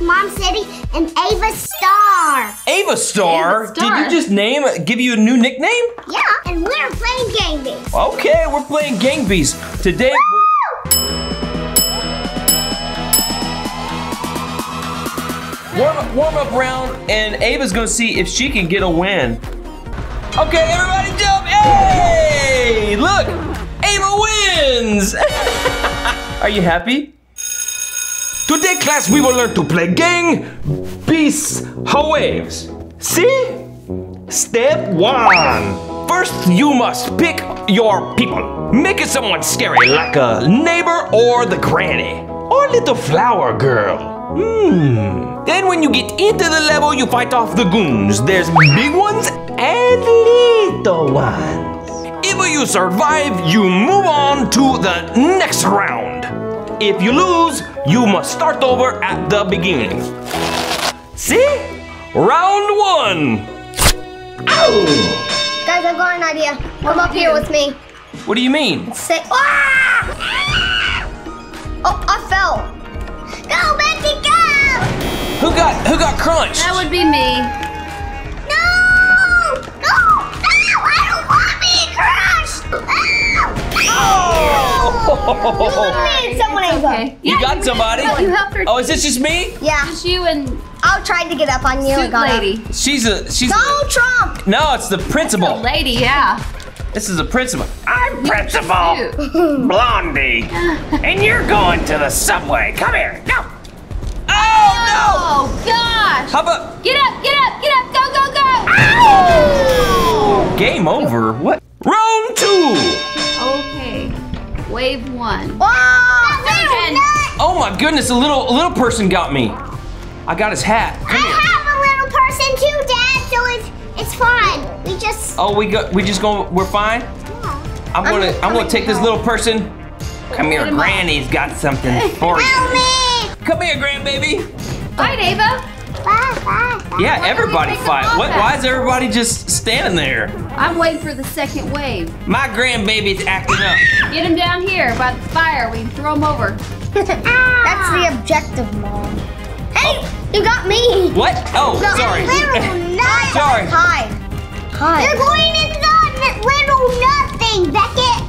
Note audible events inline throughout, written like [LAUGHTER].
Mom City, and Ava Star. Ava Star. Ava Star. Did you just name give you a new nickname? Yeah, and we're playing Game Beast. Okay, we're playing Gang Beast. Today we're warm up, warm up round, and Ava's gonna see if she can get a win. Okay, everybody jump! Hey, look, Ava wins. [LAUGHS] Are you happy? Today, class, we will learn to play Gang Beast Waves. See? Step one. First, you must pick your people. Make it someone scary, like a neighbor or the granny, or little flower girl. Hmm. Then, when you get into the level, you fight off the goons. There's big ones and little ones. If you survive, you move on to the next round. If you lose, you must start over at the beginning. See? Round one. Ow! Guys, I've got an idea. Come up here with me. What do you mean? Say, ah! Oh, I fell. Go, Becky, go! Who got who got crunched? That would be me. No! No! No! I don't want to be crushed! Oh! You need someone Ava. Okay. You got somebody? You helped her. Oh, is this just me? Yeah, Just you and I'll try to get up on you. I Soup got up. Lady. She's a she's Donald Trump! no, it's the The principal. lady, yeah. This is a principal. I'm Soup. principal [LAUGHS] Blondie, and you're going to the subway. Come here. Go. Oh Oh gosh! no! How about Get up! Get up! Get up! Go! Go! Go! game over? What? Round two. Okay. Wave one. Oh, wow! Second. Oh my goodness! A little a little person got me. I got his hat. Come I here. have a little person too, Dad, so it's it's fine. We just Oh, we go. We just go. We're fine. I'm gonna. I'm gonna take this little person. Come here, Put him up. Granny's got something for help you. me. Come here, grandbaby. Bye, Ava. Bye, bye, bye. Yeah, everybody fight. What? Why is everybody just standing there? I'm waiting for the second wave. My grandbaby's acting up. Get him down here by the fire. We can throw him over. [LAUGHS] That's the objective, Mom. Hey, you got me. What? Oh, The sorry. Little [LAUGHS] nut. Sorry. Hide. Hide. You're going into the little nut thing, Beckett.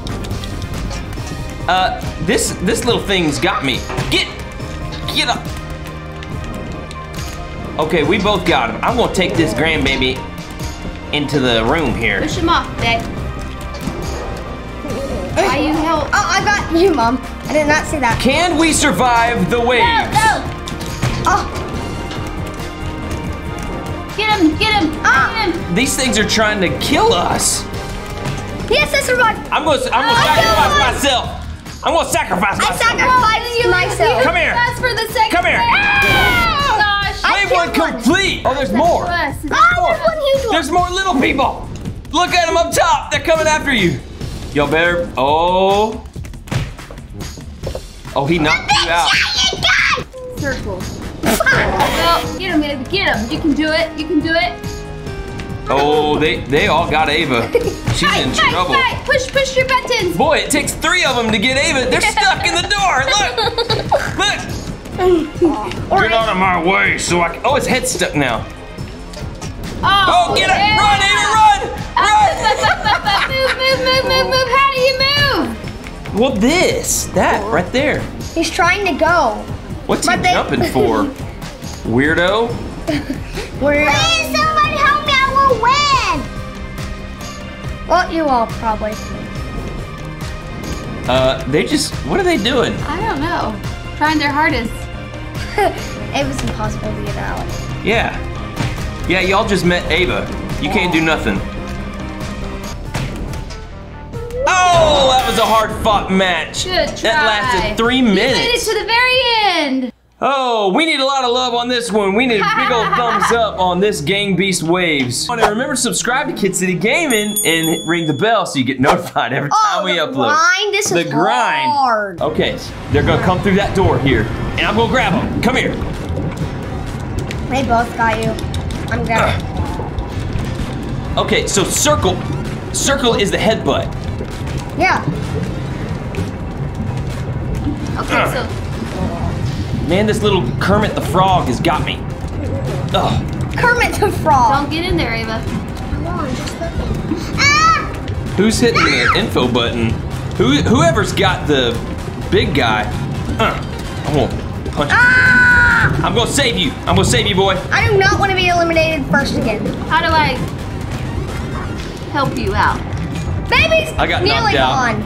Uh, this this little thing's got me. Get, get up. Okay, we both got him. I'm gonna take this grandbaby into the room here. Push him off, Beck. Why you help? Oh, I got you, Mom. I did not see that. Can we survive the waves? No! Oh, No! Get him! Get him! Ah. Get him! These things are trying to kill us. yes, I survived. I'm gonna, I'm gonna I sacrifice killed myself. I'm gonna sacrifice myself. I myself. sacrificed myself. Come here. For the Come here. Wave. Gosh! I one killed one. complete. Oh, there's more. Us. Ah, there's one huge one. There's more little people. Look at them up top. They're coming after you. Y'all better. Oh. Oh, he knocked you out. Giant. Circle. [LAUGHS] well, get him, Ava. Get him. You can do it. You can do it. Oh, they they all got Ava. [LAUGHS] She's Fight, in fight, trouble. fight. Push, push your buttons. Boy, it takes three of them to get Ava. They're stuck in the door. Look. [LAUGHS] Look. Get out of my way so I can. Oh, his head's stuck now. Oh, get it! Run, Ava, run! [LAUGHS] Up, move, move, move, move, move. How do you move? Well, this, that, right there. He's trying to go. What's he they- jumping for? [LAUGHS] Weirdo. Weirdo. Please, somebody help me. I will win. Well, you all probably. Uh, they just. What are they doing? I don't know. Trying their hardest. [LAUGHS] it was impossible to get out. Yeah. Yeah, y'all just met Ava. You can't do nothing. Oh, that was a hard fought match. Good try. That lasted three You made it minutes. to the very end. Oh, we need a lot of love on this one. We need a big old [LAUGHS] thumbs up on this Gang Beast Waves. And remember to subscribe to Kid City Gaming and ring the bell so you get notified every oh, time we Oh, the upload. grind. This the is grind. hard. Okay, they're gonna come through that door here, and I'm gonna grab him. Come here. They both got you. I'm grabbing. Okay, so circle, circle is the headbutt. Yeah. Okay, so Man, this little Kermit the Frog has got me. Ugh. Kermit the Frog. Don't get in there, Ava. Come on, just look. Ah! Who's hitting the info button? Who, whoever's got the big guy. Uh, I'm gonna punch. Ah! I'm gonna save you. I'm gonna save you, boy. I do not want to be eliminated first again. How do I help you out? Baby's I got nearly knocked out. gone.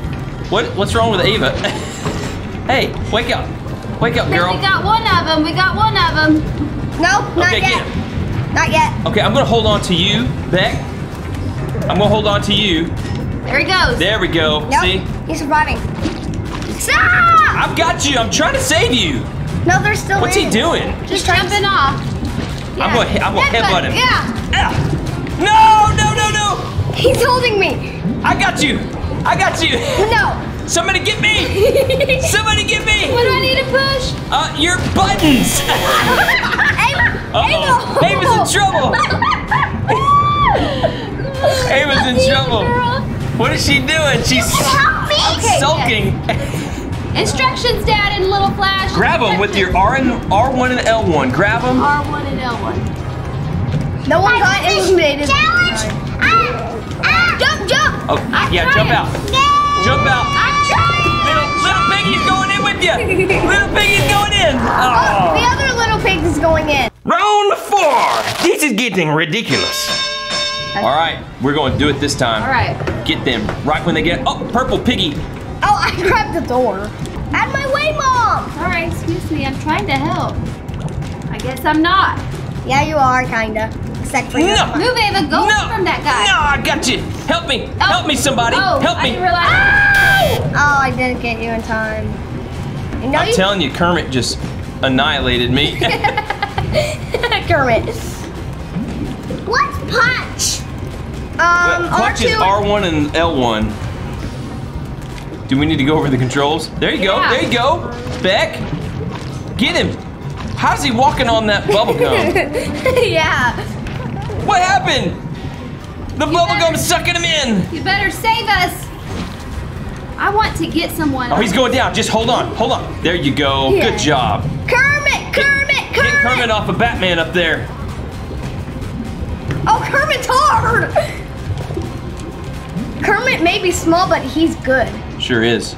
What? What's wrong with Ava? [LAUGHS] hey, wake up. Wake up, girl. We got one of them. We got one of them. No, not Okay, yet. Not yet. Okay, I'm gonna hold on to you, Beck. I'm gonna hold on to you. There he goes. There we go. Nope. See? He's surviving. Stop! I've got you. I'm trying to save you. No, they're still What's in. he doing? Just trying to- jumping off. I'm gonna hit- I'm gonna headbutt him. Yeah. Ah. No, no, no, no. He's holding me. I got you. I got you. No. Somebody get me. [LAUGHS] Somebody get me. What do I need to push? Uh, your buttons. Ava, [LAUGHS] Uh-oh. Ava. Ava's in trouble. [LAUGHS] Ava's in trouble. What is she doing? She's Okay. sulking. Instructions, Dad, in Little Flash. Grab them with your R and R1 and L1. Grab them. R1 and L1. No one got eliminated. Challenge! Ah! Ah! Jump, jump. Oh, I'm yeah, jump trying. out. Yay! Jump out. I'm trying! Little, little piggy's going in with you. Little piggy's going in. Oh, oh. the other little pig is going in. Round four. This is getting ridiculous. All right, we're going to do it this time. All right. Get them right when they get. Oh, purple piggy. Oh, I grabbed the door. Out of my way, mom. All right, excuse me. I'm trying to help. I guess I'm not. Yeah, you are kinda. Except for No. mom. Move, Ava. Go no. from that guy. No, I got you. Help me. Oh. Help me, somebody. Oh, Help I me. didn't. Oh, I didn't get you in time. You know I'm you telling you, Kermit just annihilated me. [LAUGHS] [LAUGHS] Kermit. What's punch? Um, Punch R2 is R1 and L1. Do we need to go over the controls? There you go. There you go. Beck, get him. How's he walking on that bubble gum? [LAUGHS] yeah. what happened? The bubble better- gum's sucking him in. You better save us. I want to get someone. Oh, he's going down. Just hold on. Hold on. There you go. Yeah. Good job. Kermit, Kermit, Get Kermit. Kermit off of Batman up there. Oh, Kermit's hard. Kermit may be small, but he's good. Sure is.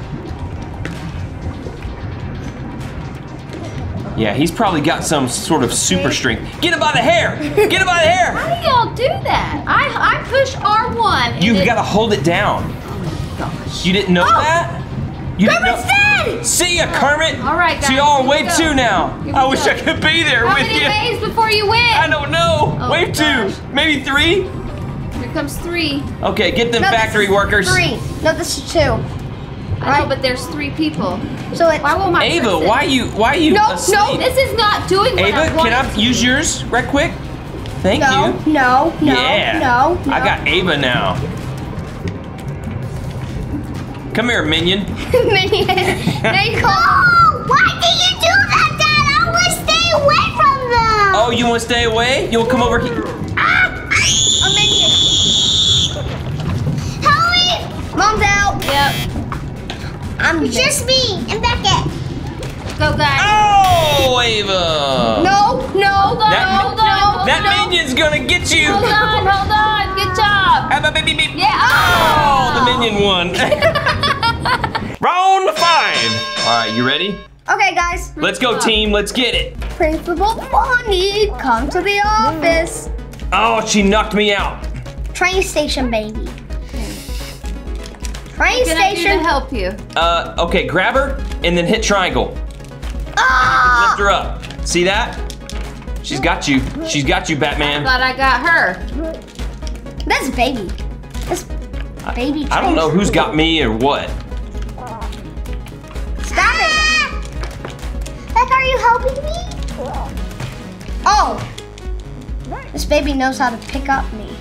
Yeah, he's probably got some sort of super strength. Get him by the hair. Get him by the hair. How do y'all do that? I I push R1. and You it- gotta hold it down. Oh my Gosh. You didn't know Oh! that? You didn't Kermit's know? dead. See ya, Kermit. All right, So guys, y'all are wave two now. I wish go. I could be there How with many you. waves before you win? I don't know. Oh, wave two, maybe three. Here comes three. Okay, get them No, factory workers. Three. No, this is two. I know, but there's three people. So it's Why won't my Ava, person- why you why you No, no, asleep? This is not doing what Ava, I can I wanted use to. yours right quick? Thank no, you. no, no, yeah. no, no. I got Ava now. Come here, minion. Minion. there you go. Oh, why did you do that, Dad? I want to stay away from them. Oh, you want to stay away? You want to come over here? Ah! A minion. Help me! Mom's out. Yep. I'm It's just me and Beckett. Go, guys. Oh, Ava. No, no, Hold on, That- hold on, hold That on. minion's gonna get you. Hold on, hold on. Good job. Ah, beep, baby, baby. Yeah. Oh, the Oh. minion won. [LAUGHS] Round five. All right, you ready? Okay, guys. Let's go, team. Let's get it. Principal Bonnie, come to the office. Oh, she knocked me out. Train station, baby. Train What can I do to station. help you? Uh, okay, grab her and then hit triangle. Lift Ah! her up. See that? She's got you. She's got you, Batman. Thought I got her. That's baby. That's baby. I don't know who's got me or what. Stop it. Beck, are you helping me? Oh. This baby knows how to pick up me.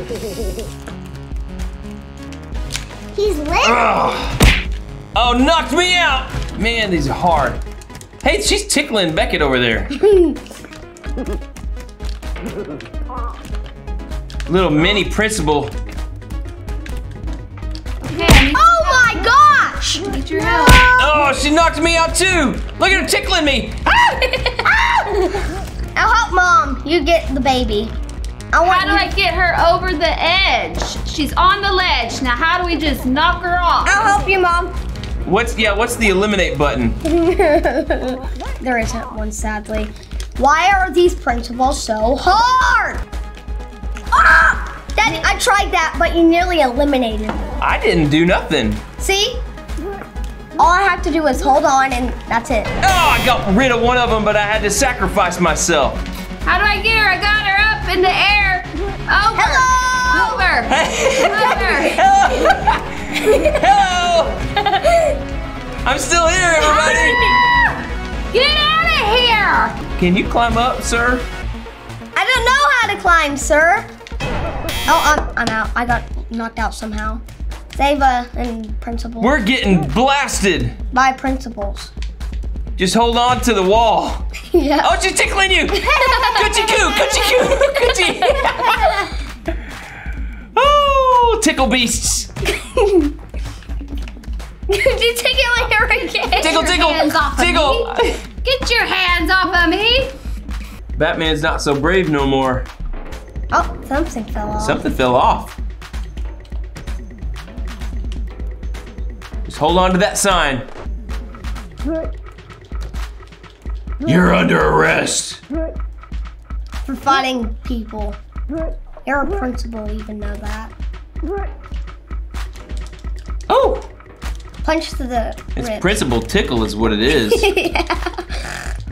[LAUGHS] He's lit. Ugh. Oh, knocked me out. Man, these are hard. Hey, she's tickling Beckett over there. [LAUGHS] Little mini principal. Okay, Oh my gosh! need your help. Oh, she knocked me out too. Look at her tickling me. Ah! Ah! [LAUGHS] I'll help mom. You get the baby. I want How do you. I get her over the edge? She's on the ledge. Now, how do we just knock her off? I'll help you, mom. What's yeah? What's the eliminate button? [LAUGHS] there isn't one, sadly. Why are these principles so hard? Ah! Daddy, I tried that, but you nearly eliminated me. I didn't do nothing. See? All I have to do is hold on, and that's it. Oh, I got rid of one of them, but I had to sacrifice myself. How do I get her? I got her up in the air. Over. Hello! Hello. Hello. I'm still here, everybody. Get out of here. Can you climb up, sir? I don't know how to climb, sir. Oh, I'm, I'm out. I got knocked out somehow. Save uh, and principles. We're getting blasted. by principles. Just hold on to the wall. [LAUGHS] yeah. Oh, she's tickling you. [LAUGHS] Coochie coo, coochie coo, coochie. [LAUGHS] Tickle beasts. Did you take it with her again? Tickle, tickle, hands off of tickle. Get your hands off of me. Batman's not so brave no more. Oh, something fell off. Something fell off. Just hold on to that sign. You're under arrest. For fighting people. You're a principal, even know that. Oh, Punch to the it's. Principal Tickle is what it is. [LAUGHS]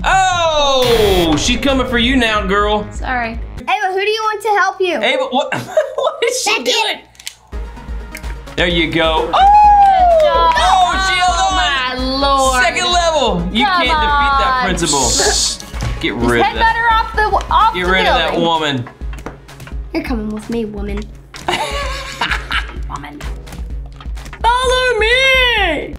Oh, she's coming for you now, girl. Sorry. Ava, who do you want to help you? Ava, what? [LAUGHS] what is she doing? There you go. Oh, Oh, oh, she held on. my lord. Second level. You Come can't defeat that on. principal. Get rid of Headbutt that. off the off Get rid of that woman. You're coming with me, woman. Woman. Follow me.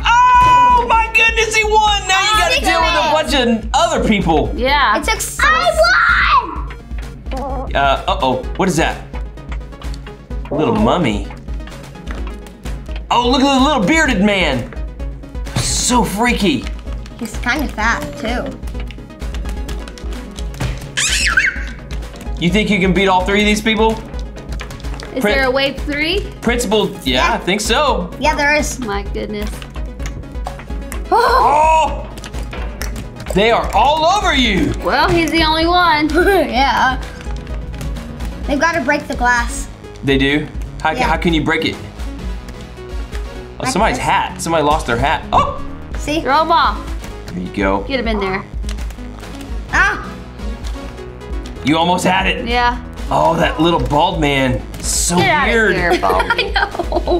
Oh my goodness, he won. Now you gotta deal with a it. bunch of other people. Yeah. It took so I won! Uh, uh-oh, what is that? Little mummy. Oh, look at the little bearded man. So freaky. He's kind of fat, too. You think you can beat all three of these people? Is Pri- there a wave three? Principal, yeah, I think so. Yeah, there is. My goodness. [GASPS] Oh! They are all over you. Well, he's the only one. [LAUGHS] yeah. They've got to break the glass. They do? How, Yeah. how can you break it? Oh, Like somebody's this. hat. Somebody lost their hat. Oh! See? Throw him off. There you go. Get him in there. Ah! You almost had it. Yeah. Oh, that little bald man. So Get out weird. of here, [LAUGHS] Baldy. I know.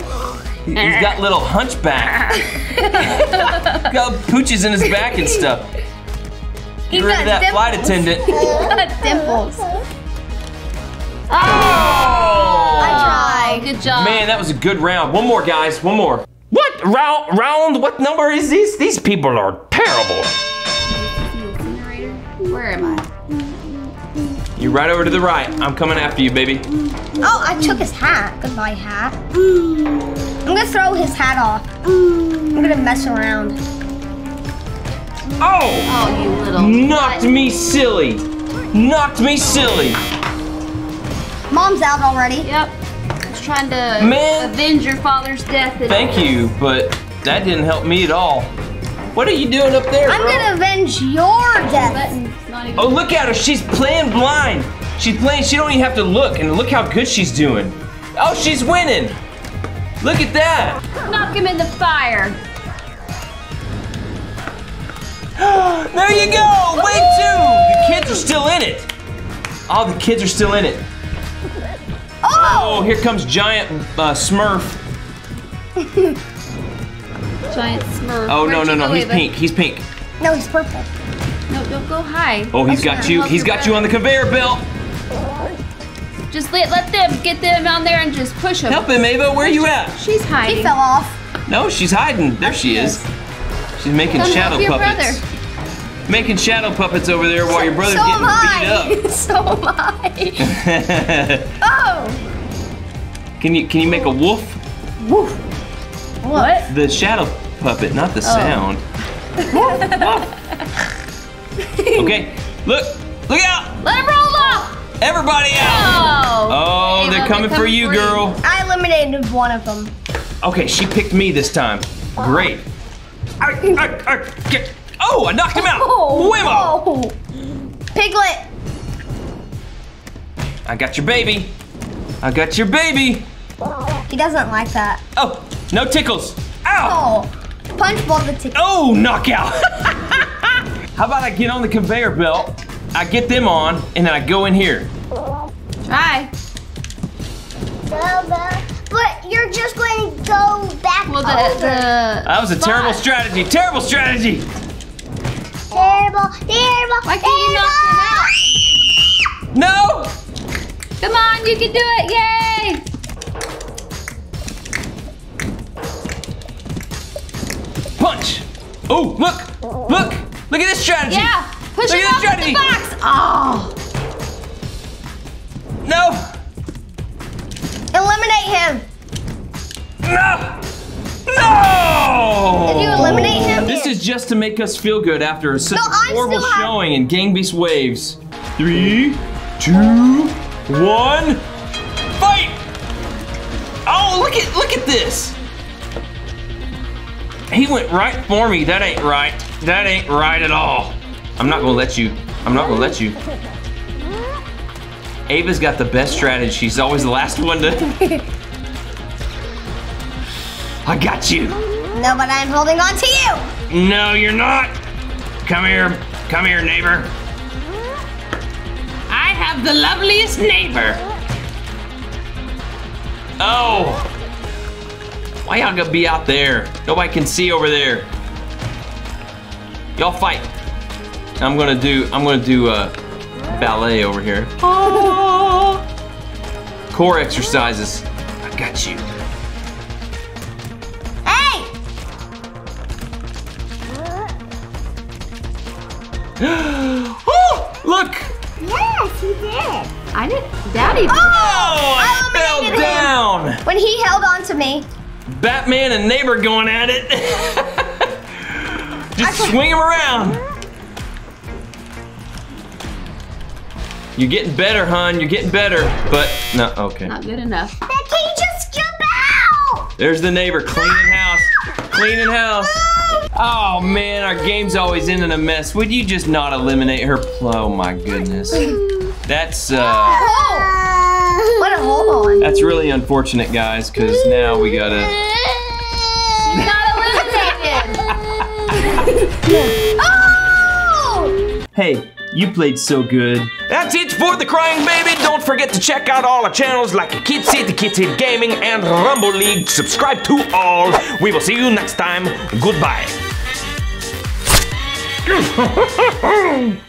He- He's got little hunchback. [LAUGHS] got pooches in his back and stuff. He's Get rid of got that flight attendant. [LAUGHS] He's got dimples. Oh! oh! I tried. Good job. Man, that was a good round. One more, guys. One more. What round? Round? What number is this? These people are terrible. Where am I? You right over to the right. I'm coming after you, baby. Oh, I took his hat. Goodbye, hat. I'm gonna throw his hat off. I'm gonna mess around. Oh! Oh, you little. Knocked me silly. Knocked me silly. Mom's out already. Yep. I was trying to Man. avenge your father's death. Thank you, but that didn't help me at all. What are you doing up there, I'm bro? gonna avenge your death. Button's not even. Oh, look at her. She's playing blind. She's playing. She don't even have to look. And look how good she's doing. Oh, she's winning. Look at that. Knock him in the fire. [GASPS] There you go. Wave two. The kids are still in it. All the kids are still in it. Oh, here comes giant uh, Smurf. Giant smurf. Oh no Where'd no you no. He's Ava? pink. He's pink. No, he's purple. No, don't go high. Oh, he's got you. He's got you on the conveyor belt. Just let, let them get them on there and just push them. Help him, Ava. Where are you at? She's hiding. He fell off. No, she's hiding. There she is. She's making Come shadow help your puppets. Making shadow puppets over there while your brother's so am getting I. [LAUGHS] so am I. beat. [LAUGHS] Oh. can you can you make a wolf? Woof. What? The shadow puppet, not Oh. the sound. [LAUGHS] [LAUGHS] okay, look, look out! Let him roll off. Everybody out! Oh. Oh, Ava, they're coming for you, you. girl. I eliminated one of them. Okay, she picked me this time. Great. Arr, arr, arr, get- Oh, I knocked him out! Oh, Whammo! Oh. Piglet. I got your baby. I got your baby. He doesn't like that. Oh, no tickles. Ow! Oh. Punch both the tickets. Oh, knockout. [LAUGHS] How about I get on the conveyor belt, I get them on, and then I go in here. Try. But you're just going to go back Well, the, over. the That was a terrible strategy. Terrible strategy. Terrible, terrible, Why can't you knock him out? No. Come on, you can do it! Yay! Punch. Oh, look. Look. Look at this strategy. Yeah! Push Look him at off this with the strategy. box! Oh! No. Eliminate him. No. No. Did you eliminate him? This is just to make us feel good after such No, a I horrible showing in Gang Beast Waves. Three, two, one, fight! Oh, look at look at this. He went right for me. That ain't right. That ain't right at all. I'm not gonna let you. I'm not gonna let you. Ava's got the best strategy. She's always the last one to. [LAUGHS] I got you. No, but I'm holding on to you. No, you're not. Come here. Come here, neighbor. I have the loveliest neighbor. Oh. Why y'all gonna be out there? Nobody can see over there. Y'all fight. I'm gonna do. I'm gonna do uh, ballet over here. Core exercises. I got you. Hey! [GASPS] oh, look. Yes, you did. I didn't. Daddy. Oh, I, I fell eliminated him. down. When he held on to me. Batman and neighbor going at it. [LAUGHS] Just swing him around. You're getting better, hon. You're getting better. But no, okay. Not good enough. That can just jump out. There's the neighbor cleaning house. Cleaning house. Oh man, our game's always ending in a mess. Would you just not eliminate her? Oh my goodness. That's uh Oh! What a hold on. that's really unfortunate, guys, because now we gotta Not! Oh! Hey, you played so good. That's it for the Crying Baby. Don't forget to check out all our channels like Kids City, Kids City Gaming, and Rumble League. Subscribe to all. We will see you next time. Goodbye. [LAUGHS]